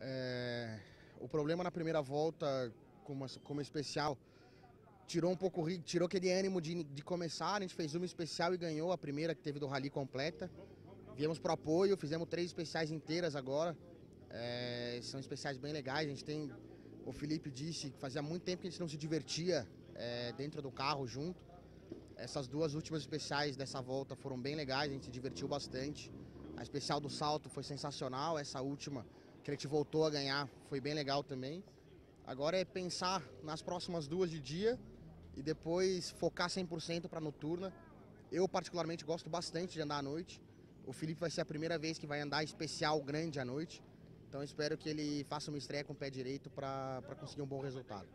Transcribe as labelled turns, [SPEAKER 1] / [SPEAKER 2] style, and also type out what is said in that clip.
[SPEAKER 1] É, o problema na primeira volta, como, como especial, tirou um pouco, tirou aquele ânimo de, de começar. A gente fez uma especial e ganhou a primeira que teve do rally completa. Viemos pro apoio, fizemos três especiais inteiras agora. É, são especiais bem legais. A gente tem, o Felipe disse que fazia muito tempo que a gente não se divertia é, dentro do carro junto. Essas duas últimas especiais dessa volta foram bem legais, a gente se divertiu bastante. A especial do salto foi sensacional, essa última a gente voltou a ganhar foi bem legal também. Agora é pensar nas próximas duas de dia e depois focar 100% para noturna. Eu particularmente gosto bastante de andar à noite. O Felipe vai ser a primeira vez que vai andar especial grande à noite. Então espero que ele faça uma estreia com o pé direito para conseguir um bom resultado.